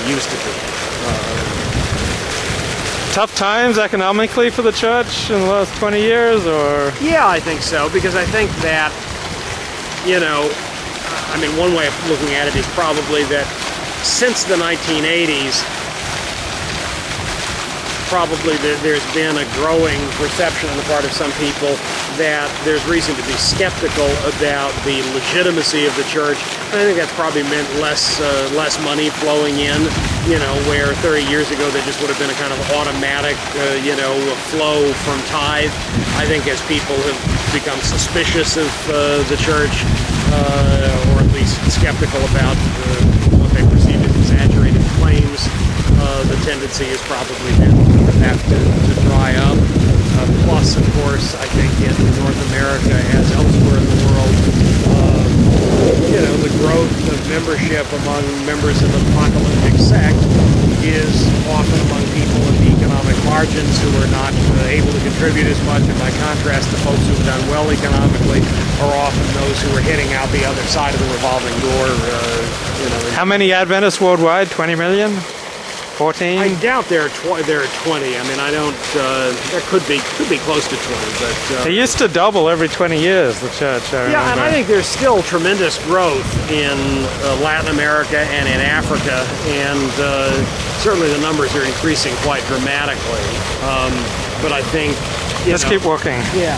it used to be. Uh, tough times economically for the church in the last 20 years, or Yeah, I think so because I think that you know, I mean, one way of looking at it is probably that since the 1980s, probably there, there's been a growing perception on the part of some people that there's reason to be skeptical about the legitimacy of the church. I think that's probably meant less uh, less money flowing in. You know, where 30 years ago there just would have been a kind of automatic, uh, you know, flow from tithe. I think as people have become suspicious of uh, the church, uh, or at least skeptical about uh, what they perceive as exaggerated claims, the tendency is probably for that to, to dry up. Uh, plus, of course, I think in North America, as elsewhere in the world, uh, you know, the growth of membership among members of the apocalyptic sect is often among people in the economic margins who are not uh, able to contribute as much. And by contrast, the folks who have done well economically are often those who are hitting out the other side of the revolving door. Uh, you know, how many Adventists worldwide? 20 million? 14? I doubt there are tw- there are 20. I mean, I don't. Uh, there could be could be close to 20, but uh, It used to double every 20 years, the church, I remember. yeah, and I think there's still tremendous growth in uh, Latin America and in Africa, and uh, certainly the numbers are increasing quite dramatically. Um, but I think Let's know, keep walking. Yeah,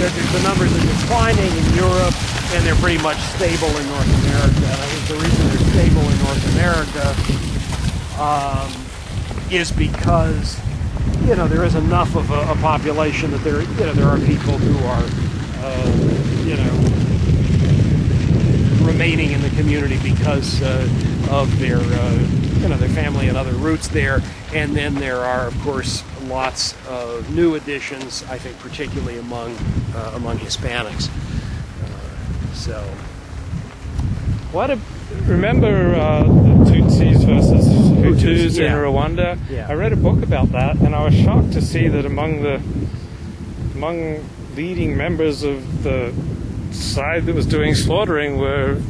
the numbers are declining in Europe, and they're pretty much stable in North America. And I think the reason they're stable in North America um, is because you know there is enough of a, a population that there you know there are people who are uh, you know remaining in the community because uh, of their uh, you know their family and other roots there. And then there are of course lots of new additions I think particularly among uh, among Hispanics. Uh, so. What a, remember uh, Tutsis versus Hutus, Hutus, in. Rwanda? Yeah. I read a book about that, and I was shocked to see that among the among leading members of the side that was doing slaughtering were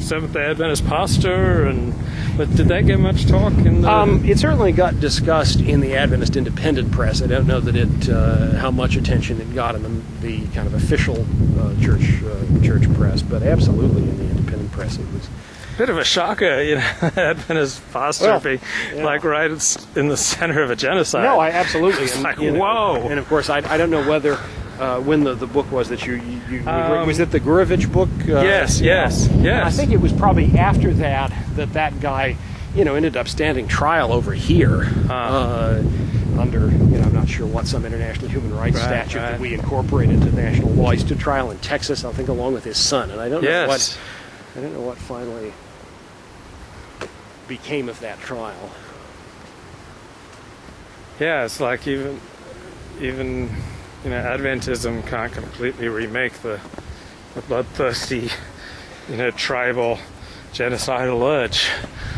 Seventh Day Adventist pastor, and but did that get much talk in the? Um, it certainly got discussed in the Adventist Independent Press. I don't know that it uh, how much attention it got in the, the kind of official uh, church uh, church press, but absolutely in the Independent Press it was. Bit of a shocker, you know, Adventist pastor Well, be yeah. like right in the center of a genocide. No, I absolutely. It's like, you know, whoa. And of course, I, I don't know whether uh, when the, the book was that you, you, you Um, was it the Gourevitch book? Uh, Yes, yes, And yes. I think it was probably after that that that guy, you know, ended up standing trial over here. Uh, under, you know, I'm not sure what some international human rights Right, statute right. that we incorporated into national law. He stood trial in Texas, I think, along with his son, and I don't know what I don't know what finally became of that trial. Yeah, it's like even even you know Adventism can't completely remake the, the bloodthirsty, you know, tribal genocidal urge.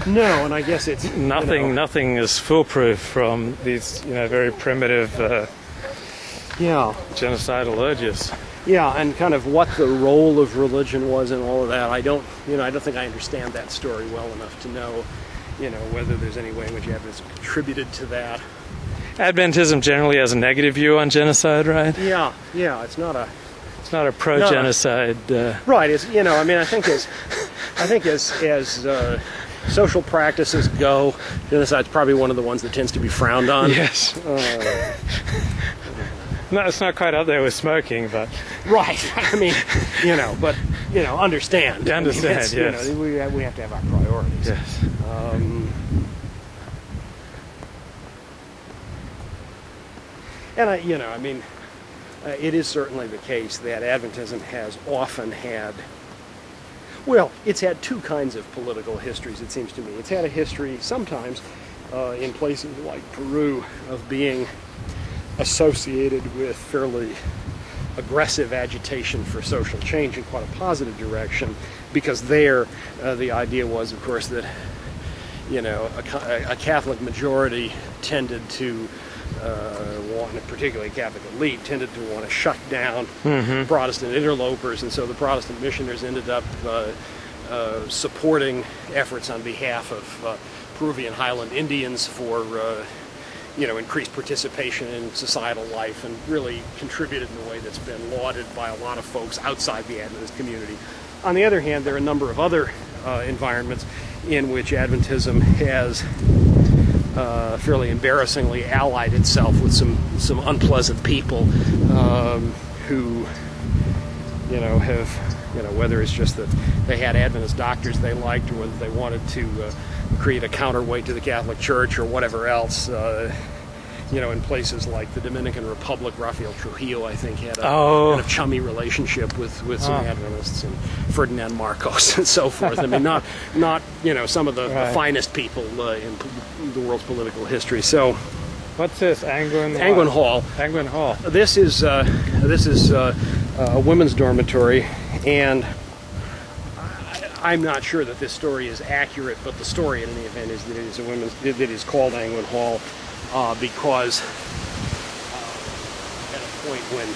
No, and I guess it's you Nothing, know, nothing is foolproof from these you know very primitive uh, yeah. genocidal urges. Yeah, and kind of what the role of religion was in all of that. I don't, you know, I don't think I understand that story well enough to know, you know, whether there's any way in which Adventists contributed to that. Adventism generally has a negative view on genocide, right? Yeah, yeah, it's not a It's not a pro-genocide. Uh, right. It's you know, I mean, I think as I think as as uh, social practices go, genocide's probably one of the ones that tends to be frowned on. yes. Uh, No, it's not quite up there with smoking, but right. I mean, you know, but you know, understand. Yeah, I mean, understand, yes. You know, we have, we have to have our priorities. yes. Um, and I, you know, I mean, uh, it is certainly the case that Adventism has often had. Well, it's had two kinds of political histories. It seems to me. It's had a history sometimes uh, in places like Peru of being associated with fairly aggressive agitation for social change in quite a positive direction, because there uh, the idea was, of course, that you know a, a Catholic majority tended to uh, want, particularly a Catholic elite, tended to want to shut down Protestant interlopers, and so the Protestant missioners ended up uh, uh, supporting efforts on behalf of uh, Peruvian Highland Indians for uh, you know increased participation in societal life and really contributed in a way that's been lauded by a lot of folks outside the Adventist community. On the other hand, there are a number of other uh, environments in which Adventism has uh, fairly embarrassingly allied itself with some some unpleasant people um, who you know have you know whether it's just that they had Adventist doctors they liked or whether they wanted to uh, create a counterweight to the Catholic Church or whatever else. Uh, you know, in places like the Dominican Republic, Rafael Trujillo, I think, had a Oh. kind of chummy relationship with, with some Ah. Adventists and Ferdinand Marcos and so forth. I mean, not not you know some of the, the finest people uh, in po- the world's political history. So, What's this? Angwin? Angwin Hall. Angwin Hall. This is uh, this is uh, a women's dormitory, and I'm not sure that this story is accurate, but the story in any event is that it is a women's that it is called Angwin Hall uh, because uh, at a point when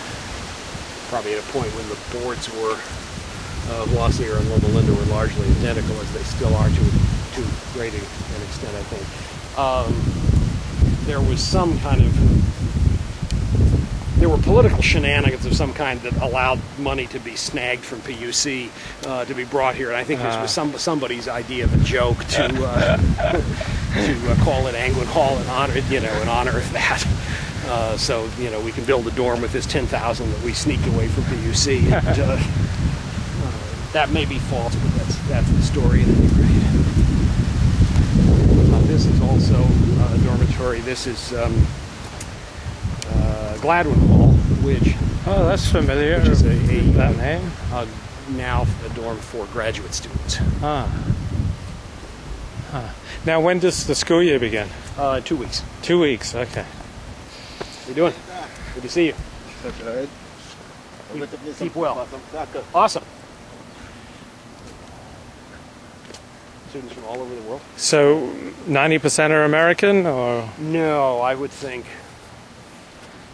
probably at a point when the boards were uh, La Sierra and Loma Linda were largely identical as they still are to to great an extent, I think. Um, there was some kind of political shenanigans of some kind that allowed money to be snagged from PUC uh, to be brought here, and I think this Ah. was some somebody's idea of a joke to uh, to uh, call it Angwin Hall in honor, you know, in honor of that. Uh, so you know, we can build a dorm with this ten thousand that we sneaked away from PUC. And, uh, uh, that may be false, but that's that's the story at any rate. Uh, this is also uh, a dormitory. This is um, uh, Gladwyn Hall, which Oh, that's familiar. Which is a- a- that name? uh, now a dorm for graduate students. Ah. Huh. Now, when does the school year begin? Uh, two weeks. Two weeks. Okay. How you doing? Good to see you. Good. keep well. Awesome. Students from all over the world? So, ninety percent are American, or No, I would think.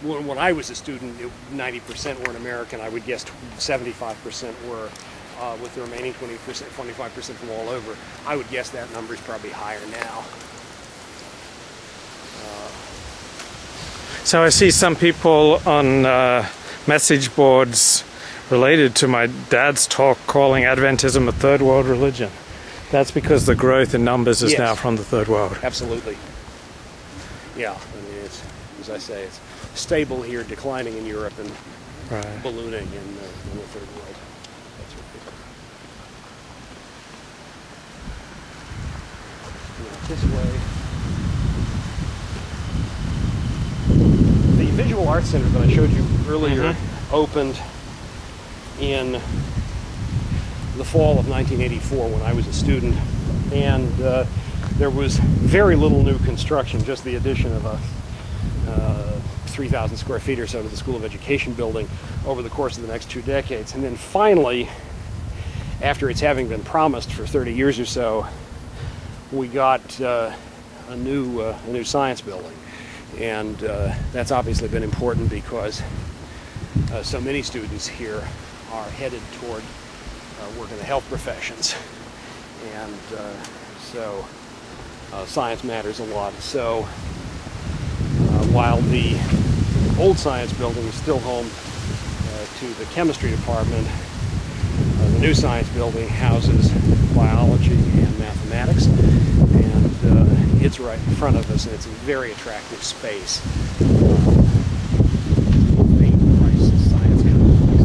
When, when I was a student, 90% were American. I would guess 75% were, uh, with the remaining 20%, 25% from all over. I would guess that number is probably higher now. so I see some people on uh, message boards related to my dad's talk calling Adventism a third world religion. That's because the growth in numbers is Yes. now from the third world. Absolutely. Yeah, I mean, it's, as I say, it's stable here, declining in Europe, and Right. ballooning in, uh, in the third world. This way. The Visual Arts Center that I showed you earlier Mhm. opened in the fall of 1984 when I was a student, and uh, there was very little new construction, just the addition of a 3,000 square feet or so to the School of Education building over the course of the next two decades. And then finally, after it's having been promised for 30 years or so, we got uh, a new uh, a new science building, and uh, that's obviously been important because uh, so many students here are headed toward uh, work in the health professions, and uh, so science matters a lot. So while the old science building is still home uh, to the chemistry department, uh, the new science building houses biology and mathematics, and uh, it's right in front of us, and it's a very attractive space. Main price science complex.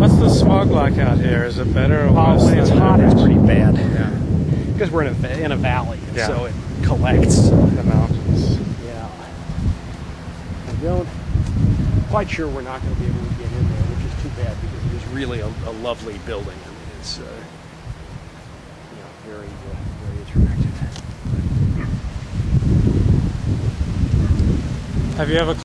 What's the smog like out here? Is it better or worse? when it's hot, it's pretty bad Yeah. because we're in a in a valley, and Yeah. so it collects. The mountains. Yeah. I don't quite sure we're not going to be able to get in there, which is too bad because it is really a, a lovely building. I mean, it's uh, you know, very uh, very attractive. Have you ever